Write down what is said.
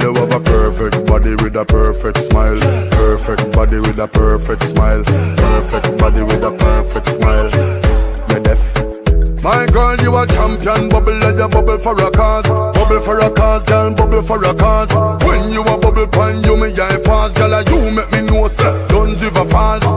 You have a perfect body with a perfect smile. Perfect body with a perfect smile. Perfect body with a perfect smile. Me deaf. My girl, you a champion, bubble like a bubble for a cause Bubble for a cause, girl, bubble for a cause When you a bubble pine, you me I pass Girl, you make me know, sir? don't give a false